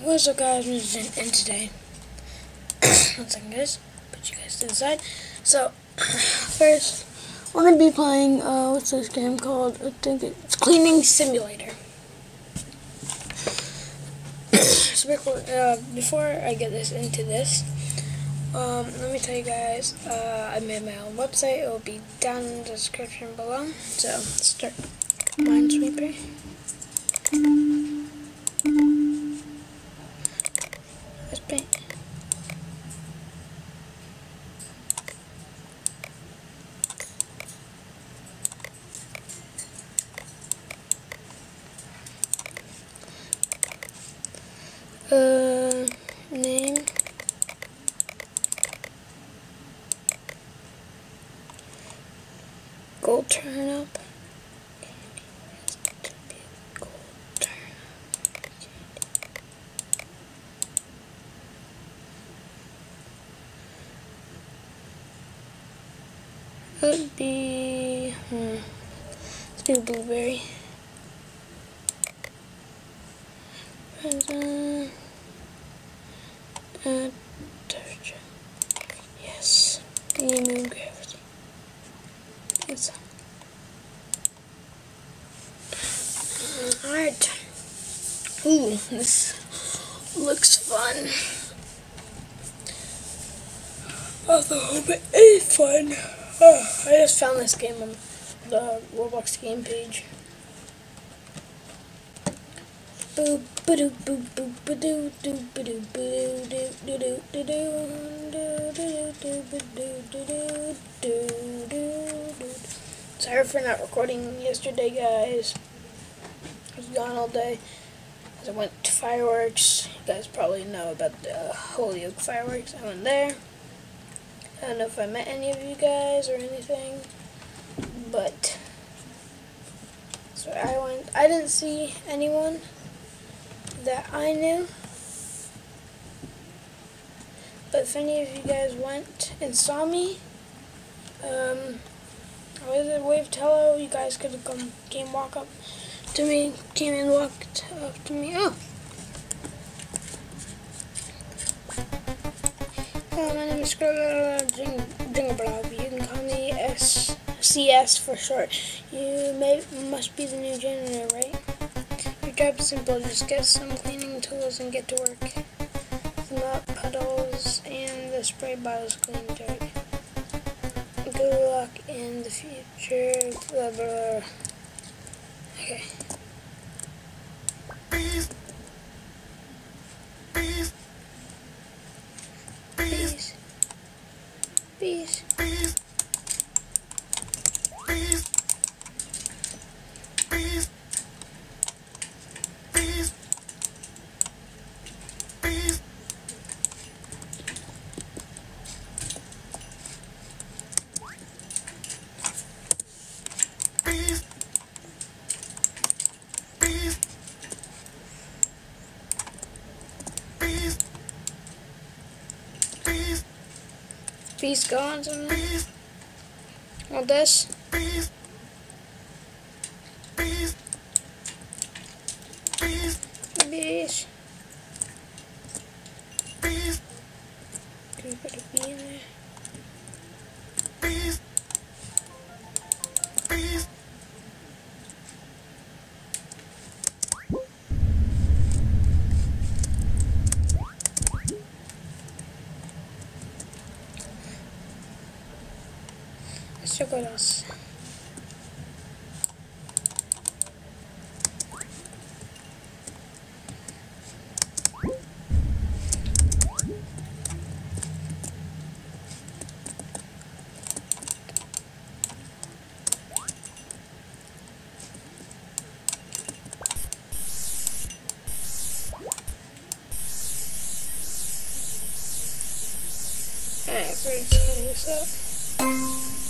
What's up guys, in today, one second guys, put you guys to the side. So, first, we're going to be playing, uh, what's this game called? I think it's Cleaning Simulator. so before, uh, before I get this into this, um, let me tell you guys, uh, I made my own website, it will be down in the description below. So, start Minesweeper. Let's. Uh, name. Gold turnip. Gold turnip. It would be, hmm, let's do blueberry. Present. Uh. Yes. Emu gravity. Yes. Alright. Ooh, this looks fun. Hope it is fun. Oh, I just found this game on the Roblox game page. Boop, boop, boop, boop, boop, boop, boop, boop, Sorry for not recording yesterday, guys. I was gone all day. I went to fireworks. You guys probably know about the Holyoke fireworks. I went there. I don't know if I met any of you guys or anything but so I went. I didn't see anyone that I knew, but if any of you guys went and saw me, um, I was at Wave hello. You guys could have come, came walk up to me, came and walked up to me. Oh. My name is. You can call me SCS for short. You may must be the new janitor, right? Your job is simple. Just get some cleaning tools and get to work. The mop puddles and the spray bottles clean dirt. Good luck in the future. Blah blah. Okay. Beast Guards and all this. segurança. Alright, we're gonna up.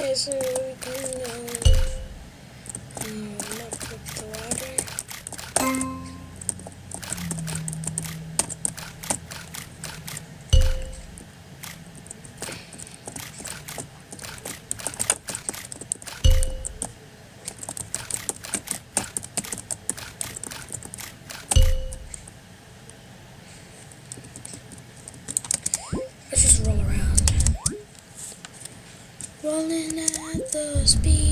Okay, so we can at the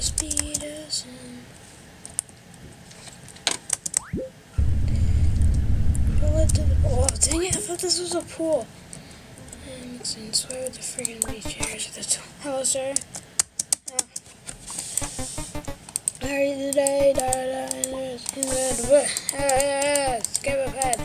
to the Oh, dang it, I thought this was a pool. Makes sense. Why would the friggin' be chairs at the top? Hello, sir. Uh, How are you today? Da, da, in the, ah, yeah, skip ahead.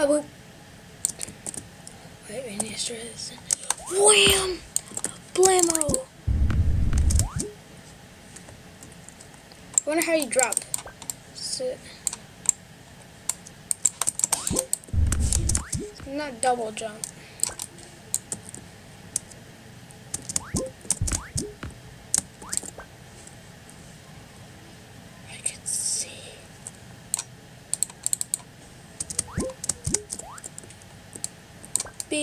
Oh, whoop. Wait, we need to this. Wham! Blammo! I wonder how you drop. Not double jump. I can see.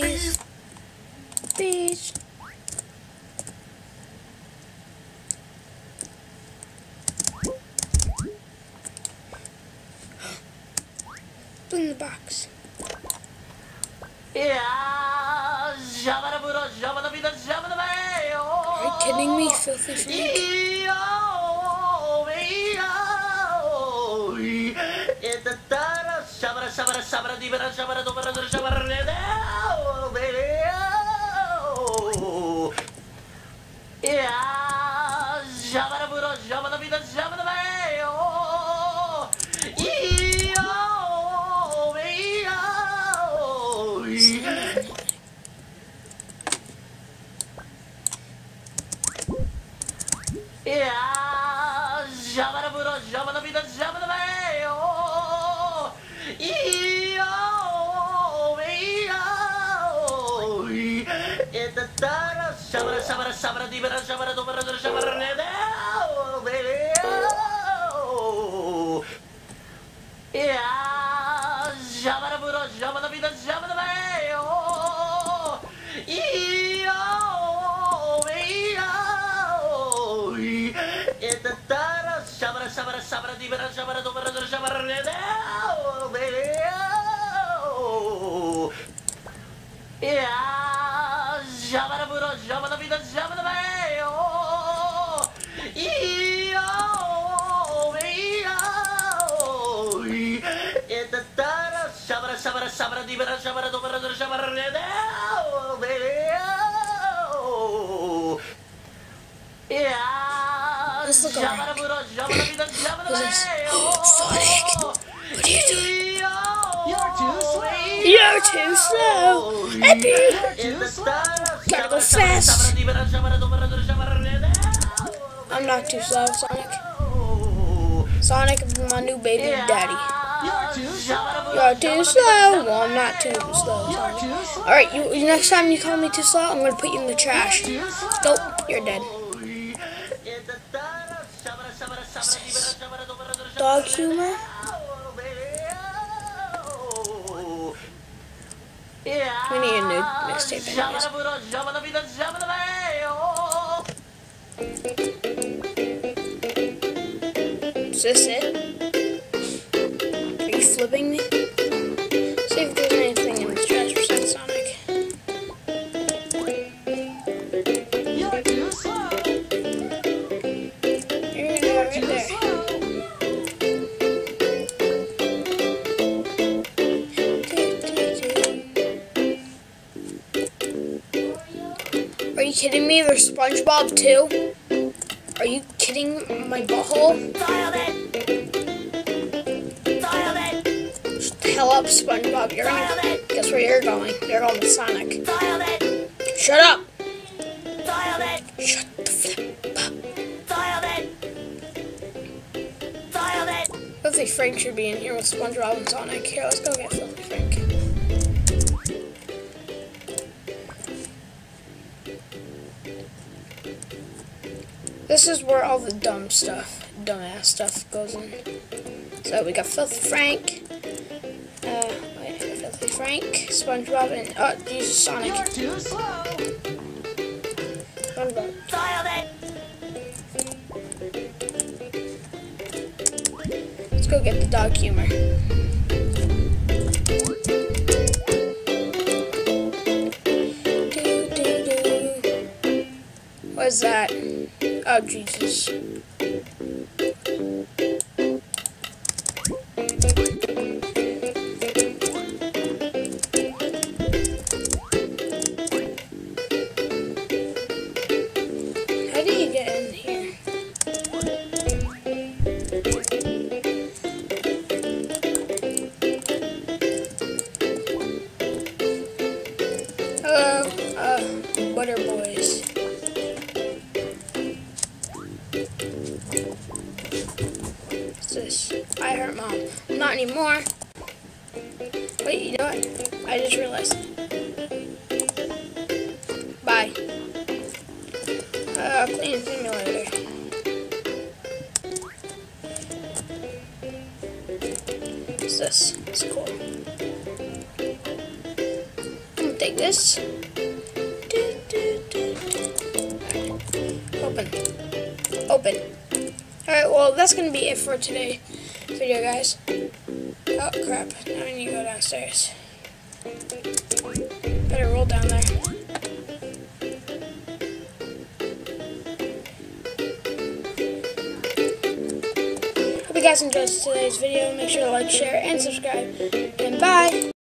Beach. Beach. In the box. Yeah, Jabba Buddha, Jabba the Vida, Jabba the Bay. Are you kidding me, filthy freak? It's シャバラシャバラディバラシャバラドバラドラシャバラレダーベリーいやーシャバラブロシャバラビダシャバラベー。いいよーいいよー。いやーシャバラブロシャバラビダシャバラ tara, shabara, shabara, shabara, dibara, shabara, dobara, dobara, shabara, oh, baby, oh. Yeah, shabara, buro, shabara, vida, shabara, oh. Iyo, iyo. Ita tara, shabara, shabara, shabara, dibara, shabara, dobara, dobara, shabara, oh, baby, shabara, buro, shabara, vida, bay, oh. Tara, baby, oh. Yeah, Let's look around. shabara, buro, shabara, vida, shabara, Who's this? bay, oh. Sonic, what are you doing? You're too slow. You're too slow. Epic. Gotta go fast. I'm not too slow, Sonic. Sonic is my new baby daddy. You're too slow. You're too slow. Well, I'm not too slow, Sonic. Alright, you next time you call me too slow, I'm gonna put you in the trash. Nope, you're dead. Dog humor? We need a new mixtape. Is this it? Are you flipping me? SpongeBob too? Are you kidding my butthole? Shut the hell up, SpongeBob. You're gonna guess where you're going. You're going with Sonic. Shut up! Shut the flip up. Filthy Frank should be in here with SpongeBob and Sonic. Here, let's go get Filthy This is where all the dumb stuff, dumbass stuff goes in. So we got Filthy Frank, uh, wait, Filthy Frank, SpongeBob, and, oh, Jesus, Sonic. You're too slow. SpongeBob. Let's go get the dog humor. What's that? Oh, Jesus. Anymore. Wait, you know what? I just realized. Bye. Uh, clean simulator. What's this? It's cool. I'm gonna take this. Do, do, do. Open. Open. Alright, well, that's gonna be it for today video, guys. Oh, crap. Now I need to go downstairs. Better roll down there. Hope you guys enjoyed today's video. Make sure to like, share, and subscribe. And bye!